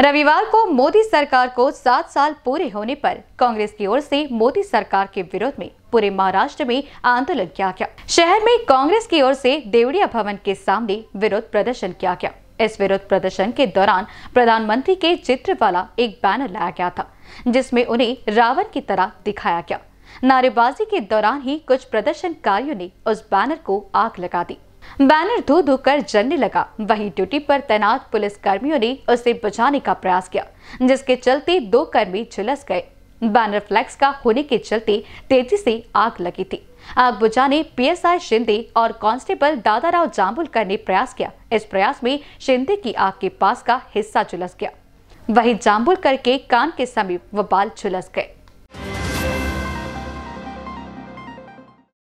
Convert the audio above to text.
रविवार को मोदी सरकार को सात साल पूरे होने पर कांग्रेस की ओर से मोदी सरकार के विरोध में पूरे महाराष्ट्र में आंदोलन किया गया। शहर में कांग्रेस की ओर से देवड़िया भवन के सामने विरोध प्रदर्शन किया गया। इस विरोध प्रदर्शन के दौरान प्रधानमंत्री के चित्र वाला एक बैनर लाया गया था, जिसमें उन्हें रावण की तरह दिखाया गया। नारेबाजी के दौरान ही कुछ प्रदर्शनकारियों ने उस बैनर को आग लगा दी। बैनर धो धो कर जलने लगा। वहीं ड्यूटी पर तैनात पुलिस कर्मियों ने उसे बुझाने का प्रयास किया, जिसके चलते दो कर्मी झुलस गए। बैनर फ्लैक्स का होने के चलते तेज़ी से आग लगी थी। आग बुझाने पीएसआई शिंदे और कांस्टेबल दादाराव जाम्बुलकर ने प्रयास किया। इस प्रयास में शिंदे की आग के पास का हिस्सा झुलस गया। वहीं जाम्बुलकर के कान के समीप वो बाल झुलस गए।